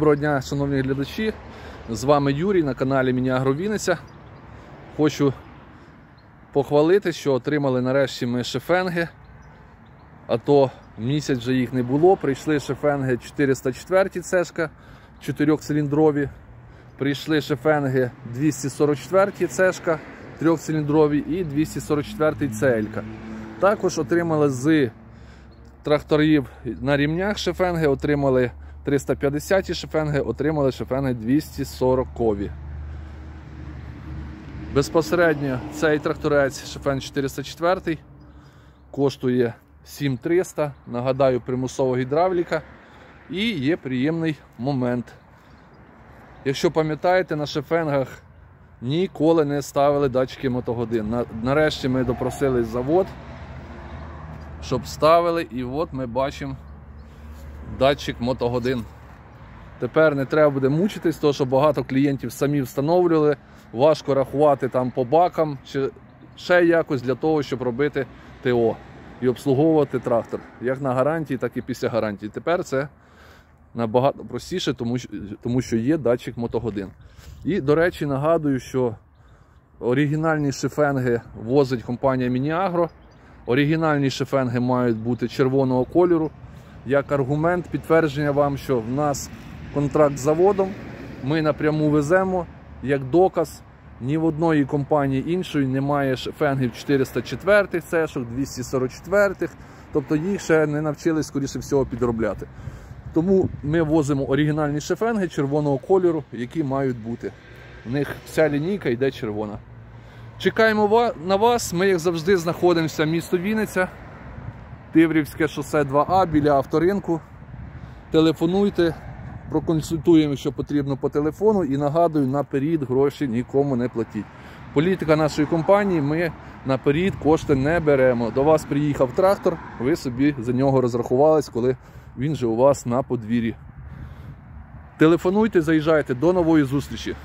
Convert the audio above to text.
Доброго дня, шановні глядачі. З вами Юрій на каналі Мініагро Вінниця. Хочу похвалити, що отримали нарешті ми шефенги. А то місяць вже їх не було. Прийшли шефенги 404 цешка, 4-циліндрові. Прийшли шефенги 244 цешка, 3-циліндрові і 244 целька. Також отримали з тракторів на рівнях шефенги, отримали 350 шефенги, отримали шефенги 240 кові. Безпосередньо цей тракторець шефен 404 коштує 7300. Нагадаю, примусова гідравліка. І є приємний момент. Якщо пам'ятаєте, на шефенгах ніколи не ставили датчики мотогодин. Нарешті ми допросили завод, щоб ставили, і от ми бачимо датчик мотогодин. Тепер не треба буде мучитись, тому що багато клієнтів самі встановлювали. Важко рахувати там по бакам чи ще якось для того, щоб робити ТО і обслуговувати трактор. Як на гарантії, так і після гарантії. Тепер це набагато простіше, тому що, є датчик мотогодин. І, до речі, нагадую, що оригінальні шифенги возить компанія Мініагро. Оригінальні шифенги мають бути червоного кольору. Як аргумент підтвердження вам, що в нас контракт з заводом, ми напряму веземо, як доказ, ні в одної компанії іншої немає шефенгів 404 цешок, 244, тобто їх ще не навчились, скоріше всього, підробляти. Тому ми возимо оригінальні шефенги червоного кольору, які мають бути. В них вся лінійка йде червона. Чекаємо на вас. Ми, як завжди, знаходимося місто Вінниця, Тиврівське шосе 2А біля авторинку. Телефонуйте, проконсультуємо, що потрібно по телефону. І нагадую, наперед гроші нікому не платіть. Політика нашої компанії, ми наперед кошти не беремо. До вас приїхав трактор, ви собі за нього розрахувались, коли він же у вас на подвір'ї. Телефонуйте, заїжджайте. До нової зустрічі!